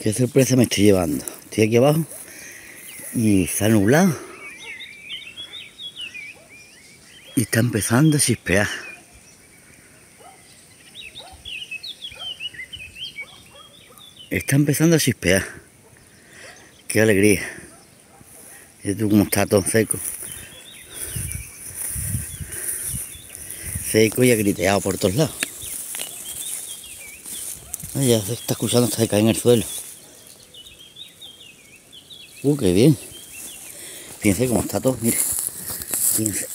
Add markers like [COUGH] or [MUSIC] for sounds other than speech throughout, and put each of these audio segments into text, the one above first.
Qué sorpresa me estoy llevando. Estoy aquí abajo y está nublado. Y está empezando a chispear. Está empezando a chispear. Qué alegría. Y tú como está todo seco. Seco y agriteado por todos lados. ya se está escuchando hasta de caer en el suelo. Uh, qué bien. Fíjense cómo está todo, mire. Fíjense.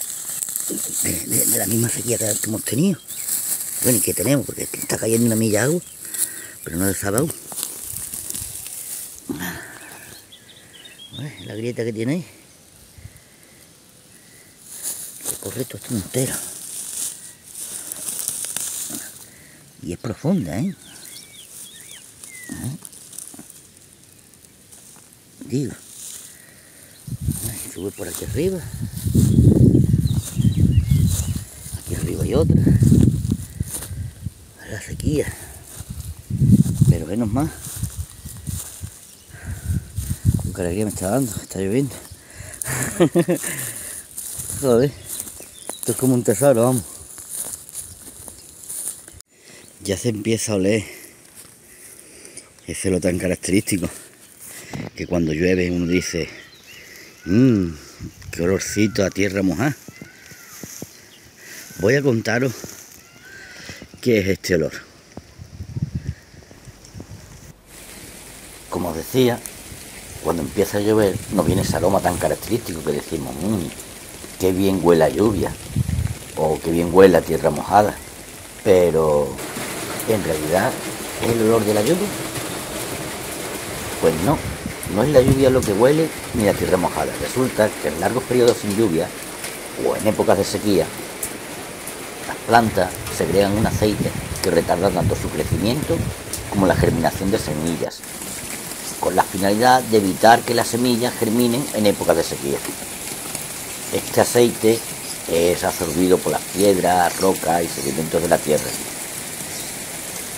De, la misma sequía que, hemos tenido. Bueno, y que tenemos, porque está cayendo una milla de agua, pero no se sabe aún. La grieta que tiene ahí. Correcto esto entero. Y es profunda, ¿eh? Digo. Por aquí arriba. Aquí arriba hay otra. La sequía. Pero menos más. Qué alegría me está dando, está lloviendo. [LAUGHS] Joder. Esto es como un tesoro, vamos. Ya se empieza a oler ese lo tan característico que cuando llueve uno dice, mmm, qué olorcito a tierra mojada. Voy a contaros qué es este olor. Como os decía, cuando empieza a llover nos viene ese aroma tan característico que decimos, mmm, qué bien huele a lluvia o qué bien huele a tierra mojada. Pero en realidad es el olor de la lluvia. Pues no, no es la lluvia lo que huele ni la tierra mojada. Resulta que en largos periodos sin lluvia o en épocas de sequía, las plantas segregan un aceite que retarda tanto su crecimiento como la germinación de semillas, con la finalidad de evitar que las semillas germinen en épocas de sequía. Este aceite es absorbido por las piedras, rocas y sedimentos de la tierra.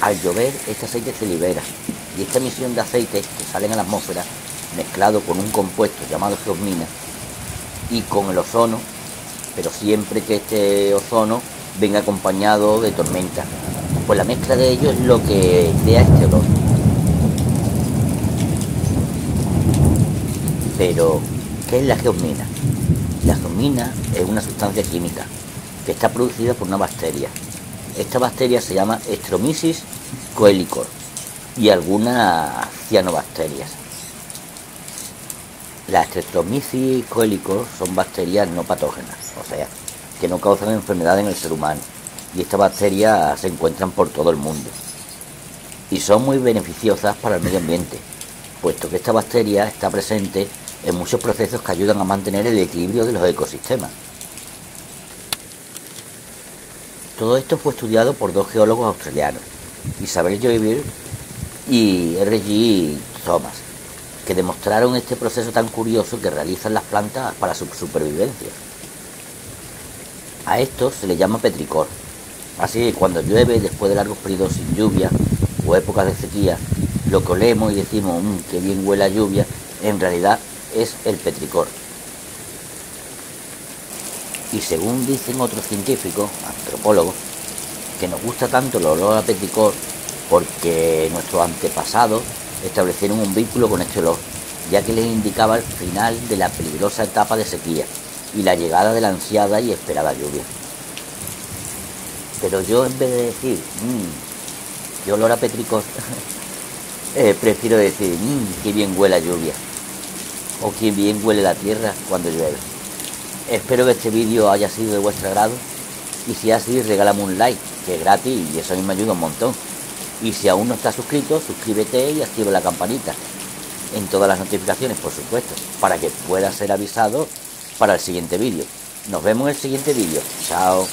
Al llover, este aceite se libera y esta emisión de aceite que sale a la atmósfera mezclado con un compuesto llamado geosmina y con el ozono, pero siempre que este ozono venga acompañado de tormenta. Pues la mezcla de ellos es lo que crea este olor. Pero, ¿qué es la geosmina? La geosmina es una sustancia química que está producida por una bacteria. Esta bacteria se llama Stromyces coelicor y algunas cianobacterias. Las Streptomyces coelicor son bacterias no patógenas, o sea, que no causan enfermedad en el ser humano. Y estas bacterias se encuentran por todo el mundo. Y son muy beneficiosas para el medio ambiente, puesto que esta bacteria está presente en muchos procesos que ayudan a mantener el equilibrio de los ecosistemas. Todo esto fue estudiado por dos geólogos australianos, Isabel Joyville y R.G. Thomas que demostraron este proceso tan curioso que realizan las plantas para su supervivencia. A esto se le llama petricor. Así que cuando llueve después de largos periodos sin lluvia o épocas de sequía, lo que olemos y decimos mmm, que bien huele a lluvia, en realidad es el petricor. Y según dicen otros científicos, antropólogos, que nos gusta tanto el olor a petricor porque nuestros antepasados establecieron un vínculo con este olor, ya que les indicaba el final de la peligrosa etapa de sequía y la llegada de la ansiada y esperada lluvia. Pero yo en vez de decir, mmm, qué olor a petricor, [LAUGHS] eh, prefiero decir, mmm, qué bien huele la lluvia, o qué bien huele la tierra cuando llueve. Espero que este vídeo haya sido de vuestro agrado y si así, regálame un like, que es gratis y eso a mí me ayuda un montón. Y si aún no estás suscrito, suscríbete y activa la campanita. En todas las notificaciones, por supuesto, para que puedas ser avisado para el siguiente vídeo. Nos vemos en el siguiente vídeo. Chao.